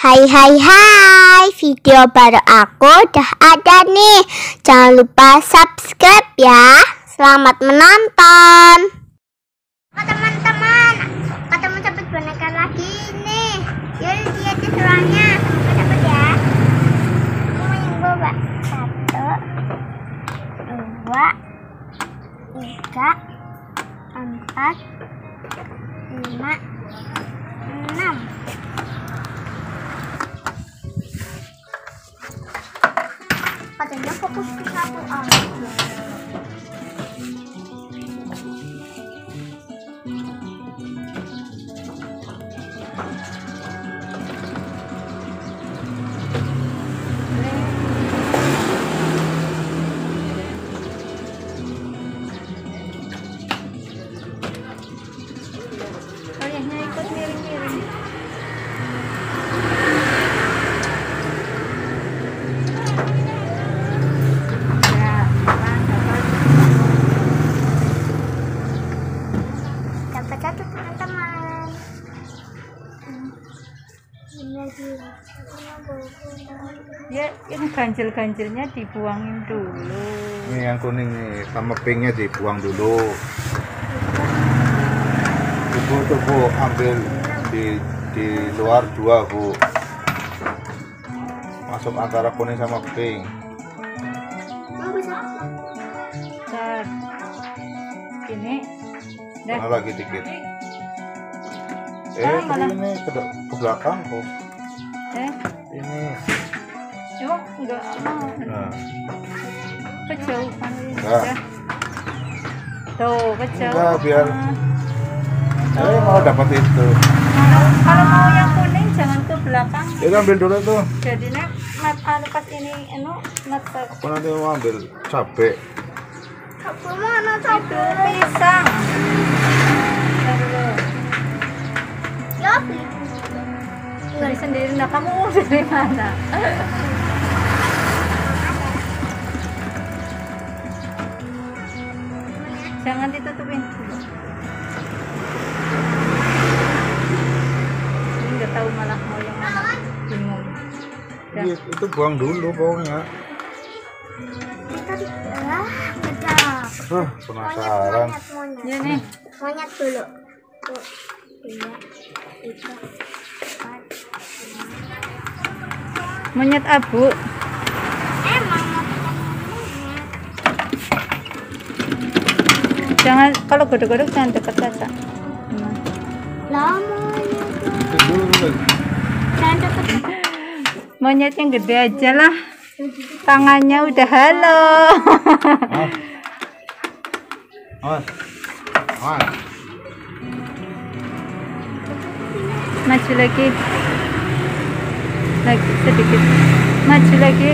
Hai hai hai, video baru aku udah ada nih. Jangan lupa subscribe ya. Selamat menonton. Oh teman-teman, ketemu dapat boneka lagi nih. Yuk lihat seruannya. Dapat ya. Mau yang bawa. Satu, dua, tiga, empat, lima, enam. Katanya fokus ke satu aja. Ayahnya Ya, ini ganjil-ganjilnya dibuangin dulu. Ini yang kuning nih, sama pinknya dibuang dulu. Ibu tuh bu ambil di di luar dua bu. Masuk antara kuning sama pink. Bentar. Ini. Dah. Mana lagi dikit. Eh, ini ke, ke belakang kok. Eh, Ini. Yuk, enggak mau. Nah, Kejauhan. Enggak. Dah. Tuh, kejauhan. Enggak, biar- saya mau dapat itu. Kalau, kalau mau yang kuning jangan ke belakang. Itu ambil dulu tuh. Jadi nek mat anu pas ini anu mat Aku nanti mau ambil cabe. Aku mana coba? pisang. Ya, beli. Sendiri nah kamu mau dari mana? Jangan ditutupin. Ini nggak tahu malah mau yang mana. Bingung. Ya. Iya, itu buang dulu beda. Hah, Monyet, penasaran. monyet, monyet. Ya nih. Monyet dulu. Tuh, dua, tiga, empat, lima. Monyet abu. Emang Jangan kalau godok-godok jangan dekat. Lah monyet. Itu dulu. Jangan deket. Monyet yang gede aja lah. Tangannya udah halo. Maju lagi. Lagi sedikit. Maju lagi.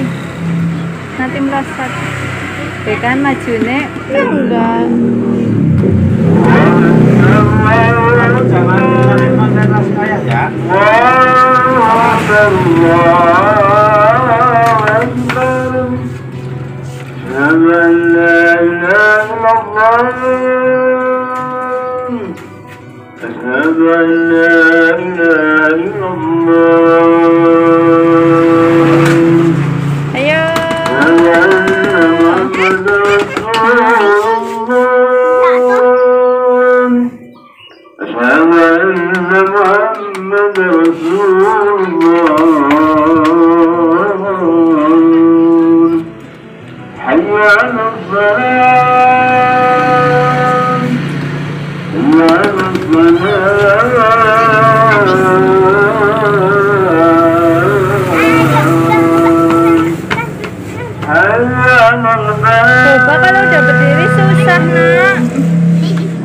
Nanti melosot. Ya kan maju nek. Enggak. Jangan main ras kayak ya. أشهد أن لا إله إلا الله أن محمدا رسول الله حي على الصلاة حي على الصلاة حي على Coba kalau udah berdiri susah nak.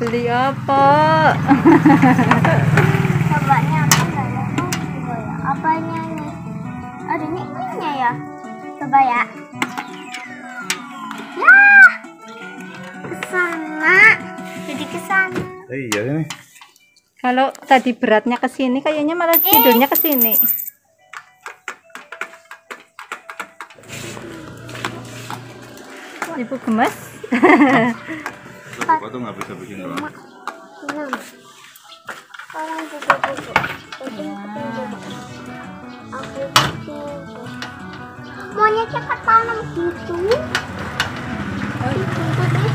beli apa? Cobanya apa ya. Apanya ini? Ada ini ininya ya? Coba ya. Ya ke sana. Jadi ke sana. Eh, iya ini. Kalau tadi beratnya ke sini kayaknya malah eh. tidurnya ke sini ibu gemes. Bapak tuh nggak bisa bikin doang. Enam. Orang juga Aku kucing. Monyetnya ketanam gitu. Kucing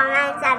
Oke teman-teman, udah